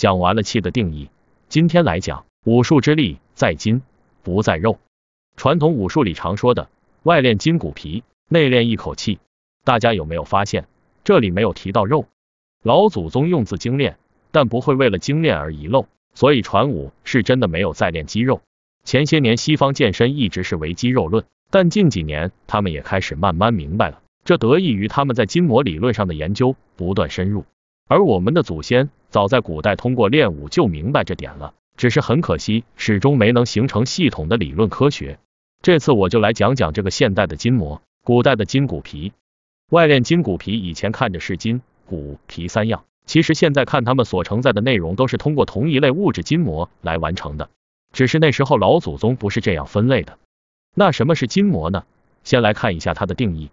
讲完了气的定义，今天来讲武术之力在筋不在肉。传统武术里常说的外练筋骨皮，内练一口气，大家有没有发现这里没有提到肉？老祖宗用字精炼，但不会为了精炼而遗漏，所以传武是真的没有在练肌肉。前些年西方健身一直是为肌肉论，但近几年他们也开始慢慢明白了，这得益于他们在筋膜理论上的研究不断深入。而我们的祖先早在古代通过练武就明白这点了，只是很可惜，始终没能形成系统的理论科学。这次我就来讲讲这个现代的筋膜，古代的筋骨皮。外练筋骨皮以前看着是筋骨皮三样，其实现在看他们所承载的内容都是通过同一类物质筋膜来完成的，只是那时候老祖宗不是这样分类的。那什么是筋膜呢？先来看一下它的定义，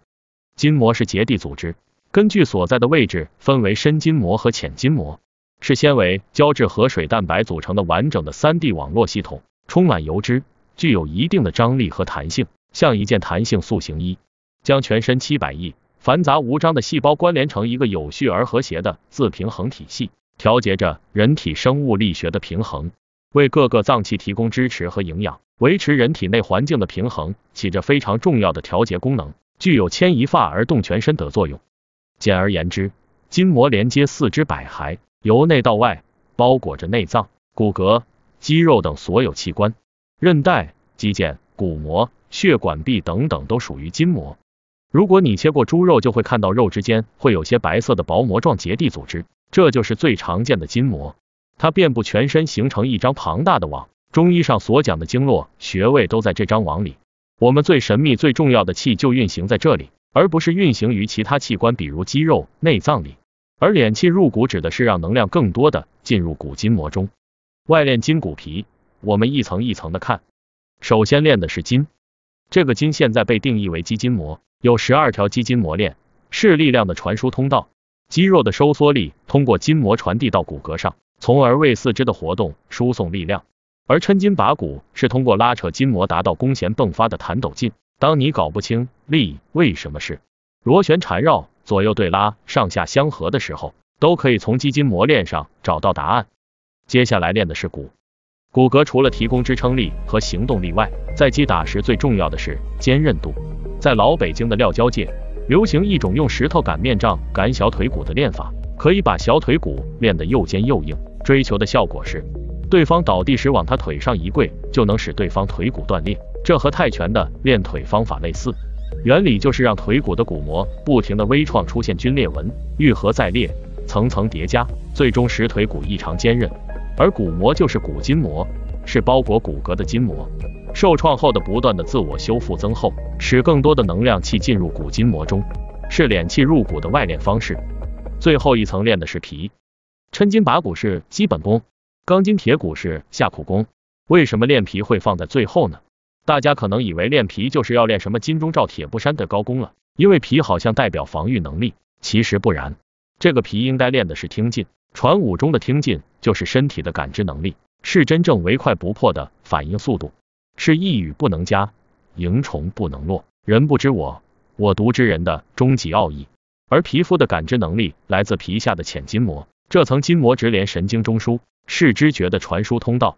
筋膜是结缔组织。根据所在的位置，分为深筋膜和浅筋膜，是纤维、胶质和水蛋白组成的完整的三 D 网络系统，充满油脂，具有一定的张力和弹性，像一件弹性塑形衣，将全身七百亿繁杂无章的细胞关联成一个有序而和谐的自平衡体系，调节着人体生物力学的平衡，为各个脏器提供支持和营养，维持人体内环境的平衡，起着非常重要的调节功能，具有牵一发而动全身的作用。简而言之，筋膜连接四肢百骸，由内到外包裹着内脏、骨骼、肌肉等所有器官，韧带、肌腱、骨膜、血管壁等等都属于筋膜。如果你切过猪肉，就会看到肉之间会有些白色的薄膜状结缔组织，这就是最常见的筋膜。它遍布全身，形成一张庞大的网。中医上所讲的经络穴位都在这张网里，我们最神秘、最重要的气就运行在这里。而不是运行于其他器官，比如肌肉、内脏里。而敛气入骨指的是让能量更多的进入骨筋膜中。外练筋骨皮，我们一层一层的看。首先练的是筋，这个筋现在被定义为肌筋膜，有十二条肌筋膜链，是力量的传输通道。肌肉的收缩力通过筋膜传递到骨骼上，从而为四肢的活动输送力量。而抻筋拔骨是通过拉扯筋膜达到弓弦迸发的弹抖劲。当你搞不清力为什么是螺旋缠绕、左右对拉、上下相合的时候，都可以从肌筋膜链上找到答案。接下来练的是骨，骨骼除了提供支撑力和行动力外，在击打时最重要的是坚韧度。在老北京的撂跤界，流行一种用石头擀面杖擀小腿骨的练法，可以把小腿骨练得又尖又硬。追求的效果是，对方倒地时往他腿上一跪，就能使对方腿骨断裂。这和泰拳的练腿方法类似，原理就是让腿骨的骨膜不停的微创出现皲裂纹，愈合再裂，层层叠加，最终使腿骨异常坚韧。而骨膜就是骨筋膜，是包裹骨骼的筋膜，受创后的不断的自我修复增厚，使更多的能量气进入骨筋膜中，是敛气入骨的外练方式。最后一层练的是皮，抻筋拔骨是基本功，钢筋铁骨是下苦功。为什么练皮会放在最后呢？大家可能以为练皮就是要练什么金钟罩铁布衫的高功了，因为皮好像代表防御能力，其实不然。这个皮应该练的是听劲，传武中的听劲就是身体的感知能力，是真正唯快不破的反应速度，是一语不能加，蝇虫不能落，人不知我，我独知人的终极奥义。而皮肤的感知能力来自皮下的浅筋膜，这层筋膜直连神经中枢，是知觉的传输通道。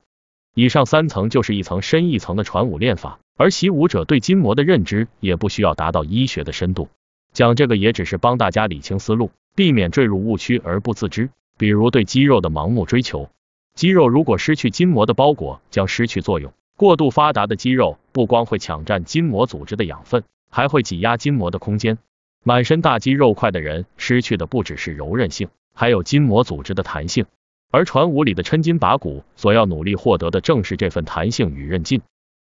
以上三层就是一层深一层的传武练法，而习武者对筋膜的认知也不需要达到医学的深度，讲这个也只是帮大家理清思路，避免坠入误区而不自知。比如对肌肉的盲目追求，肌肉如果失去筋膜的包裹，将失去作用。过度发达的肌肉不光会抢占筋膜组织的养分，还会挤压筋膜的空间。满身大肌肉块的人，失去的不只是柔韧性，还有筋膜组织的弹性。而传武里的抻筋拔骨所要努力获得的正是这份弹性与韧劲。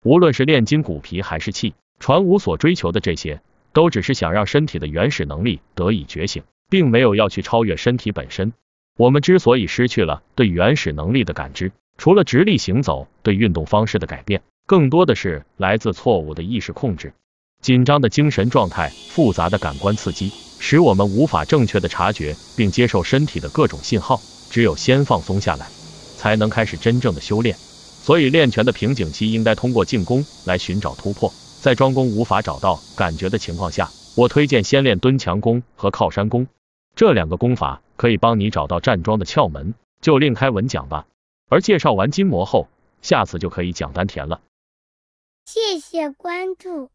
无论是练筋骨皮还是气，传武所追求的这些，都只是想让身体的原始能力得以觉醒，并没有要去超越身体本身。我们之所以失去了对原始能力的感知，除了直立行走、对运动方式的改变，更多的是来自错误的意识控制、紧张的精神状态、复杂的感官刺激，使我们无法正确的察觉并接受身体的各种信号。只有先放松下来，才能开始真正的修炼。所以练拳的瓶颈期应该通过进攻来寻找突破。在桩功无法找到感觉的情况下，我推荐先练蹲墙功和靠山功，这两个功法可以帮你找到站桩的窍门，就另开文讲吧。而介绍完筋膜后，下次就可以讲丹田了。谢谢关注。